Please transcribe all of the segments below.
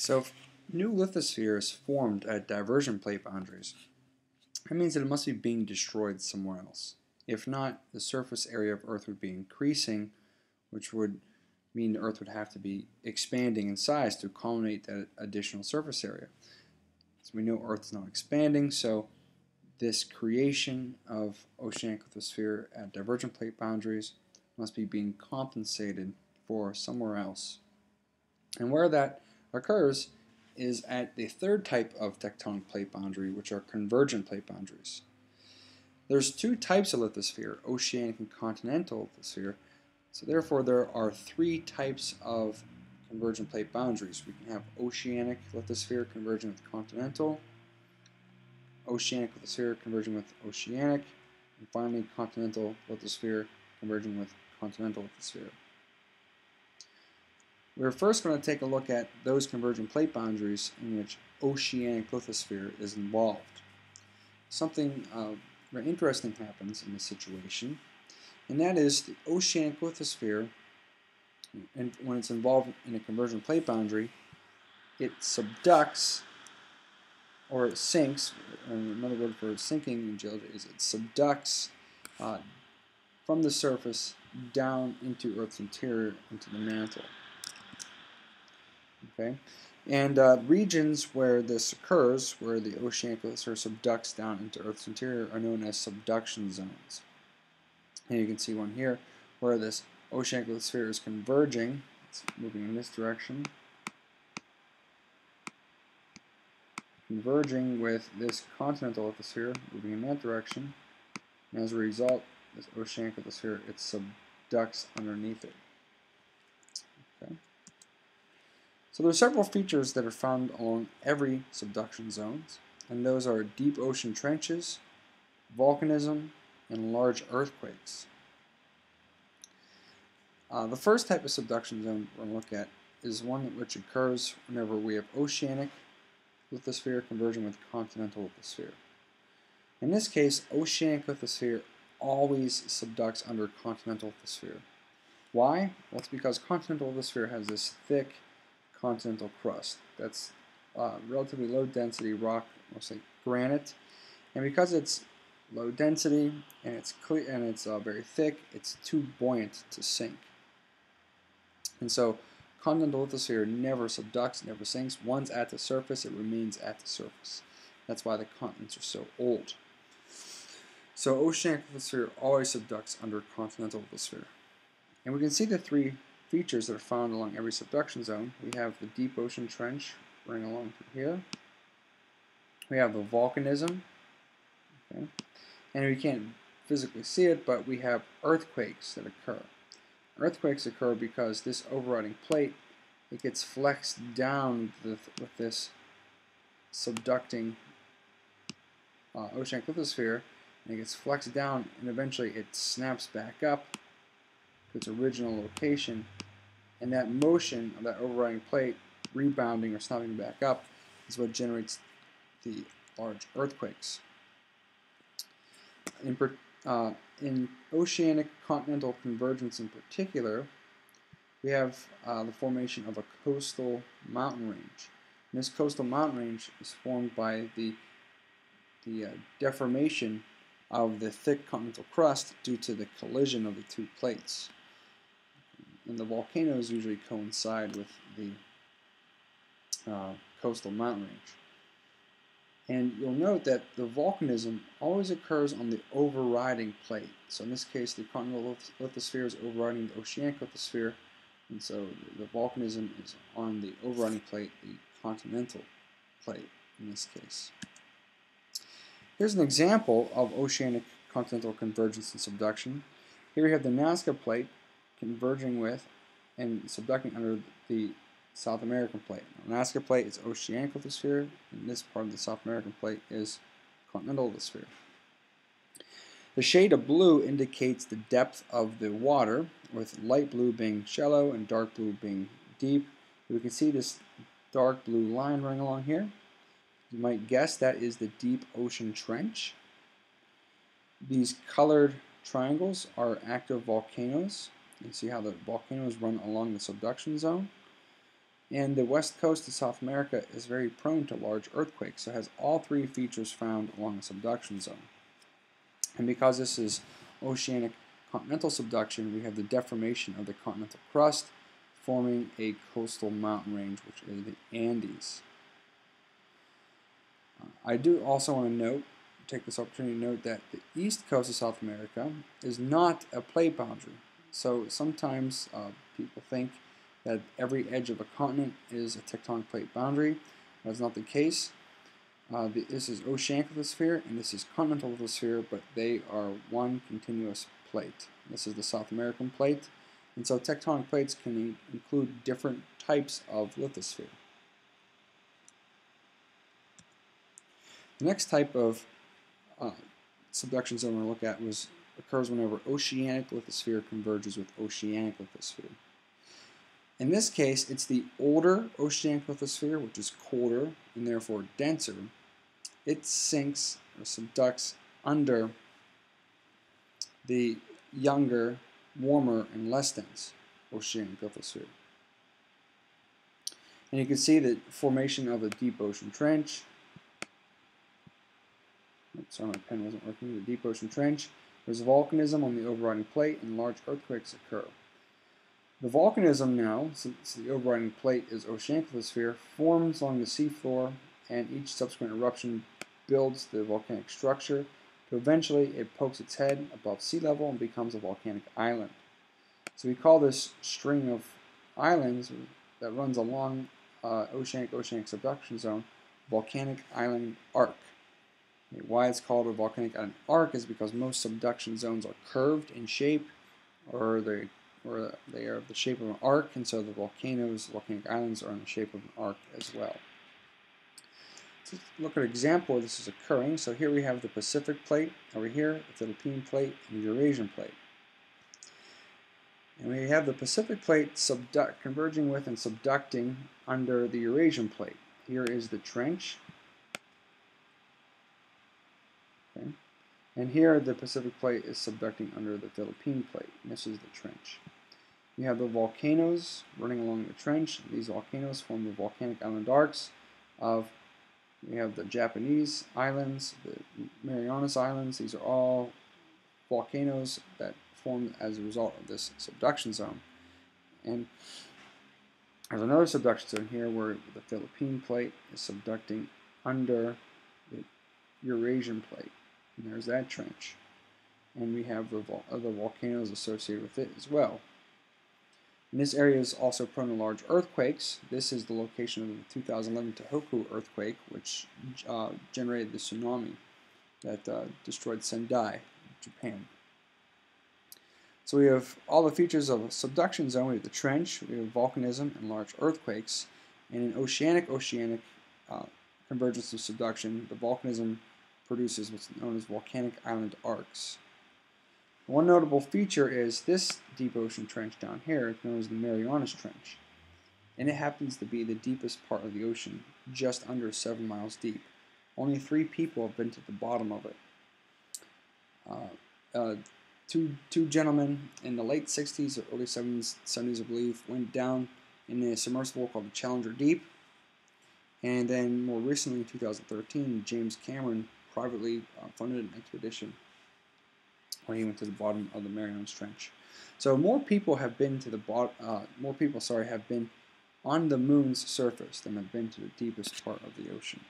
So new lithosphere is formed at divergent plate boundaries, that means that it must be being destroyed somewhere else. If not, the surface area of Earth would be increasing, which would mean the Earth would have to be expanding in size to accommodate that additional surface area. So we know Earth is not expanding, so this creation of oceanic lithosphere at divergent plate boundaries must be being compensated for somewhere else. And where that occurs is at the third type of tectonic plate boundary, which are convergent plate boundaries. There's two types of lithosphere, oceanic and continental lithosphere, so therefore there are three types of convergent plate boundaries. We can have oceanic lithosphere converging with continental, oceanic lithosphere converging with oceanic, and finally continental lithosphere converging with continental lithosphere. We're first going to take a look at those convergent plate boundaries in which oceanic lithosphere is involved. Something uh, very interesting happens in this situation, and that is the oceanic lithosphere, and when it's involved in a convergent plate boundary, it subducts or it sinks, another word for sinking in geology is it subducts uh, from the surface down into Earth's interior, into the mantle. Okay, and uh, regions where this occurs, where the oceanic lithosphere subducts down into Earth's interior, are known as subduction zones. And you can see one here where this oceanic lithosphere is converging. It's moving in this direction. Converging with this continental lithosphere, moving in that direction. And as a result, this oceanic lithosphere, it subducts underneath it. Okay. So there are several features that are found along every subduction zones, and those are deep ocean trenches, volcanism, and large earthquakes. Uh, the first type of subduction zone we're going to look at is one which occurs whenever we have oceanic lithosphere converging with continental lithosphere. In this case, oceanic lithosphere always subducts under continental lithosphere. Why? Well, it's because continental lithosphere has this thick continental crust. That's uh, relatively low density rock, mostly granite. And because it's low density and it's clear and it's uh, very thick, it's too buoyant to sink. And so continental lithosphere never subducts, never sinks. Once at the surface, it remains at the surface. That's why the continents are so old. So oceanic lithosphere always subducts under continental lithosphere. And we can see the three features that are found along every subduction zone. We have the deep ocean trench running along here. We have the volcanism. Okay. And we can't physically see it, but we have earthquakes that occur. Earthquakes occur because this overriding plate it gets flexed down with, with this subducting uh, oceanic lithosphere and it gets flexed down and eventually it snaps back up to its original location and that motion of that overriding plate rebounding or snapping back up is what generates the large earthquakes. In, uh, in oceanic continental convergence in particular, we have uh, the formation of a coastal mountain range. And this coastal mountain range is formed by the, the uh, deformation of the thick continental crust due to the collision of the two plates and the volcanoes usually coincide with the uh, coastal mountain range. And you'll note that the volcanism always occurs on the overriding plate. So in this case, the continental lithosphere is overriding the oceanic lithosphere, and so the volcanism is on the overriding plate, the continental plate in this case. Here's an example of oceanic continental convergence and subduction. Here we have the Nazca plate converging with and subducting under the South American plate. Nazca plate is oceanic lithosphere, and this part of the South American plate is continental lithosphere. The shade of blue indicates the depth of the water, with light blue being shallow and dark blue being deep. We can see this dark blue line running along here. You might guess that is the deep ocean trench. These colored triangles are active volcanoes. You see how the volcanoes run along the subduction zone. And the west coast of South America is very prone to large earthquakes, so it has all three features found along the subduction zone. And because this is oceanic continental subduction, we have the deformation of the continental crust forming a coastal mountain range, which is the Andes. Uh, I do also want to note, take this opportunity to note that the east coast of South America is not a plate boundary. So sometimes uh, people think that every edge of a continent is a tectonic plate boundary. That's not the case. Uh, this is oceanic lithosphere and this is continental lithosphere, but they are one continuous plate. This is the South American plate. And so tectonic plates can include different types of lithosphere. The next type of uh, subduction zone we're going to look at was occurs whenever oceanic lithosphere converges with oceanic lithosphere. In this case, it's the older oceanic lithosphere, which is colder and therefore denser. It sinks or subducts under the younger, warmer, and less dense oceanic lithosphere. And you can see the formation of a deep ocean trench. Sorry, my pen wasn't working. The deep ocean trench. There's volcanism on the overriding plate, and large earthquakes occur. The volcanism now, since the overriding plate is oceanic lithosphere, forms along the seafloor, and each subsequent eruption builds the volcanic structure to eventually it pokes its head above sea level and becomes a volcanic island. So we call this string of islands that runs along uh, oceanic oceanic subduction zone volcanic island arc. Why it's called a volcanic island arc is because most subduction zones are curved in shape or they or they are the shape of an arc and so the volcanoes, volcanic islands are in the shape of an arc as well. Let's look at an example where this is occurring. So here we have the Pacific plate over here, the Philippine plate, and the Eurasian plate. And we have the Pacific plate converging with and subducting under the Eurasian plate. Here is the trench. Okay. And here the Pacific plate is subducting under the Philippine plate. This is the trench. You have the volcanoes running along the trench. These volcanoes form the volcanic island arcs of we have the Japanese islands, the Marianas Islands. These are all volcanoes that form as a result of this subduction zone. And there's another subduction zone here where the Philippine plate is subducting under the Eurasian plate. And there's that trench. And we have the other volcanoes associated with it as well. And this area is also prone to large earthquakes. This is the location of the 2011 Tohoku earthquake, which uh, generated the tsunami that uh, destroyed Sendai, Japan. So we have all the features of a subduction zone. We have the trench, we have volcanism and large earthquakes. And in oceanic-oceanic uh, convergence of subduction, the volcanism produces what's known as volcanic island arcs. One notable feature is this deep ocean trench down here, known as the Marianas Trench. And it happens to be the deepest part of the ocean, just under 7 miles deep. Only three people have been to the bottom of it. Uh, uh, two, two gentlemen in the late 60s or early 70s, 70s, I believe, went down in a submersible called the Challenger Deep. And then more recently, in 2013, James Cameron privately uh, funded an expedition when he went to the bottom of the Marianas Trench. So more people have been to the bottom. Uh, more people, sorry, have been on the moon's surface than have been to the deepest part of the ocean.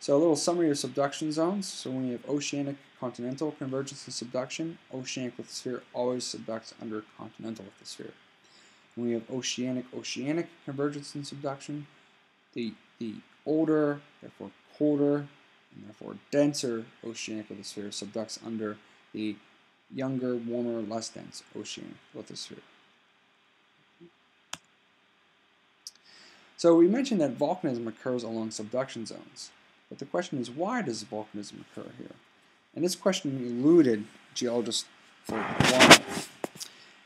So a little summary of subduction zones. So when you have oceanic continental convergence and subduction, oceanic lithosphere always subducts under continental lithosphere. When we have oceanic oceanic convergence and subduction, the the older, therefore colder, and therefore denser oceanic lithosphere subducts under the younger, warmer, less dense oceanic lithosphere. So we mentioned that volcanism occurs along subduction zones, but the question is why does volcanism occur here? And this question eluded geologists for a while.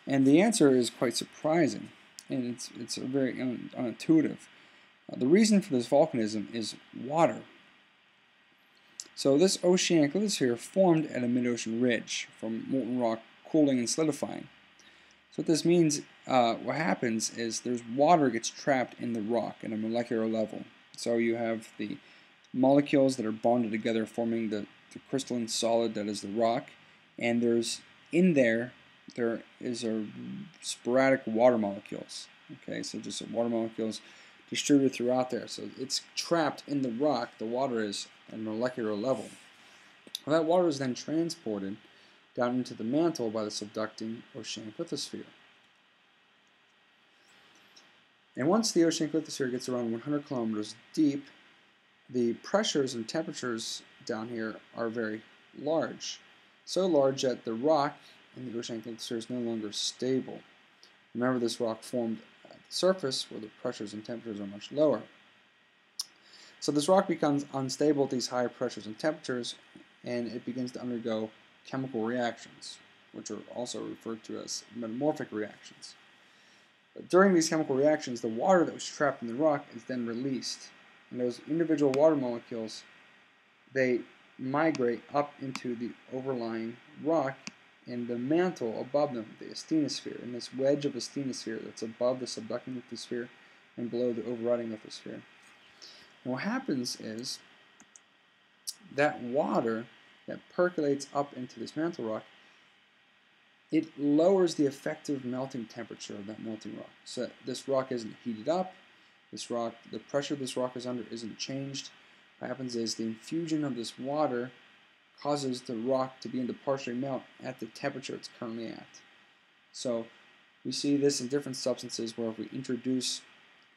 And the answer is quite surprising, and it's, it's very un unintuitive. Uh, the reason for this volcanism is water. So this oceanic lithosphere formed at a mid-ocean ridge from molten rock cooling and solidifying. So what this means, uh, what happens is there's water gets trapped in the rock at a molecular level. So you have the molecules that are bonded together forming the, the crystalline solid that is the rock, and there's in there there is a sporadic water molecules. Okay, so just water molecules distributed throughout there. So it's trapped in the rock. The water is at molecular level. Well, that water is then transported down into the mantle by the subducting oceanic lithosphere. And once the oceanic lithosphere gets around 100 kilometers deep, the pressures and temperatures down here are very large. So large that the rock in the oceanic lithosphere is no longer stable. Remember this rock formed surface where the pressures and temperatures are much lower. So this rock becomes unstable at these higher pressures and temperatures and it begins to undergo chemical reactions, which are also referred to as metamorphic reactions. But during these chemical reactions, the water that was trapped in the rock is then released. And those individual water molecules, they migrate up into the overlying rock and the mantle above them, the asthenosphere, and this wedge of asthenosphere that's above the subducting lithosphere and below the overriding lithosphere. And what happens is that water that percolates up into this mantle rock, it lowers the effective melting temperature of that melting rock. So this rock isn't heated up, this rock, the pressure this rock is under isn't changed. What happens is the infusion of this water causes the rock to be in the partially melt at the temperature it's currently at. So we see this in different substances where if we introduce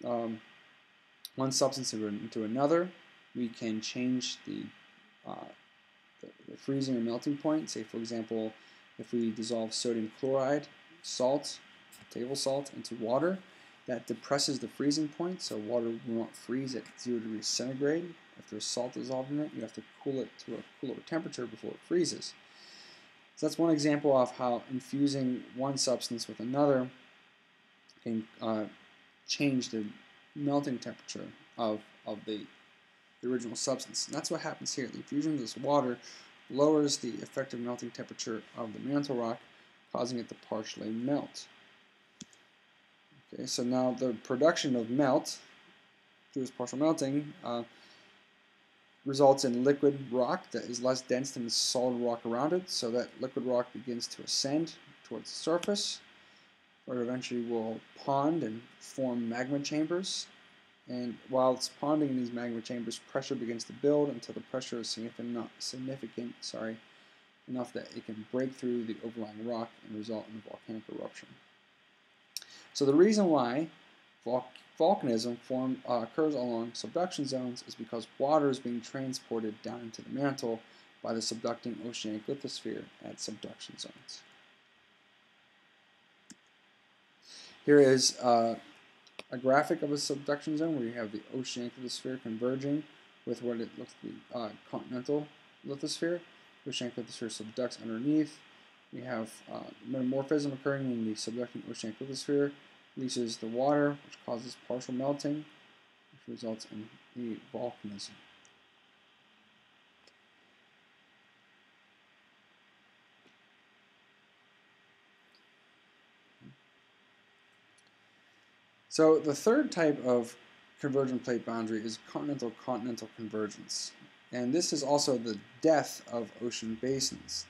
um, one substance into another, we can change the uh, the, the freezing or melting point. Say, for example, if we dissolve sodium chloride, salt, table salt, into water, that depresses the freezing point, so water will not freeze at 0 degrees centigrade. If there's salt dissolved in it, you have to cool it to a cooler temperature before it freezes. So that's one example of how infusing one substance with another can uh, change the melting temperature of, of the the original substance. And that's what happens here. The infusion of this water lowers the effective melting temperature of the mantle rock, causing it to partially melt. Okay, so now the production of melt through this partial melting uh, results in liquid rock that is less dense than the solid rock around it. So that liquid rock begins to ascend towards the surface, where it eventually will pond and form magma chambers and while it's ponding in these magma chambers, pressure begins to build until the pressure is significant, significant sorry, enough that it can break through the overlying rock and result in a volcanic eruption. So the reason why volcanism form, uh, occurs along subduction zones is because water is being transported down into the mantle by the subducting oceanic lithosphere at subduction zones. Here is uh, a graphic of a subduction zone where you have the oceanic lithosphere converging with what it looks to be uh, continental lithosphere. Oceanic lithosphere subducts underneath. We have uh, metamorphism occurring in the subducting oceanic lithosphere, releases the water, which causes partial melting, which results in the volcanism. So the third type of convergent plate boundary is continental-continental convergence. And this is also the death of ocean basins.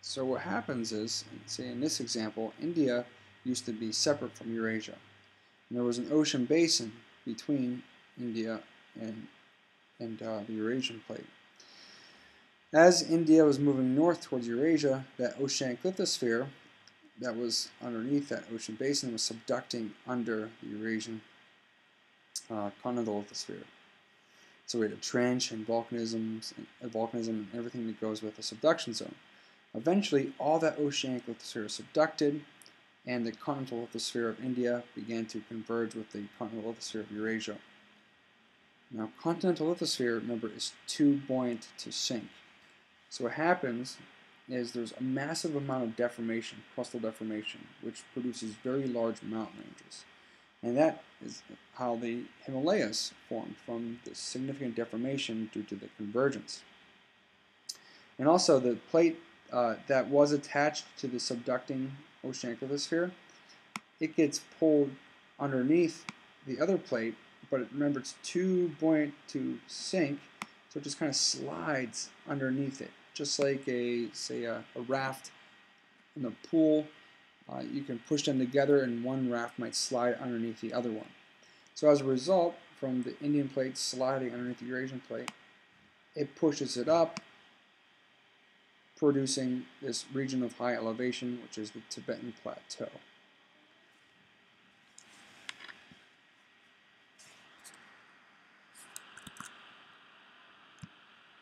So what happens is, say in this example, India used to be separate from Eurasia. And there was an ocean basin between India and, and uh, the Eurasian plate. As India was moving north towards Eurasia, that oceanic lithosphere that was underneath that ocean basin was subducting under the Eurasian uh, continental lithosphere. So we had a trench and volcanisms, and volcanism and everything that goes with a subduction zone. Eventually, all that oceanic lithosphere subducted, and the continental lithosphere of India began to converge with the continental lithosphere of Eurasia. Now, continental lithosphere, remember, is too buoyant to sink. So what happens is there's a massive amount of deformation, crustal deformation, which produces very large mountain ranges. And that is how the Himalayas formed from the significant deformation due to the convergence. And also the plate uh, that was attached to the subducting oceanic lithosphere it gets pulled underneath the other plate, but remember it's too buoyant to sink, so it just kind of slides underneath it, just like a, say, a, a raft in the pool. Uh, you can push them together and one raft might slide underneath the other one. So as a result, from the Indian plate sliding underneath the Eurasian plate, it pushes it up, producing this region of high elevation, which is the Tibetan Plateau.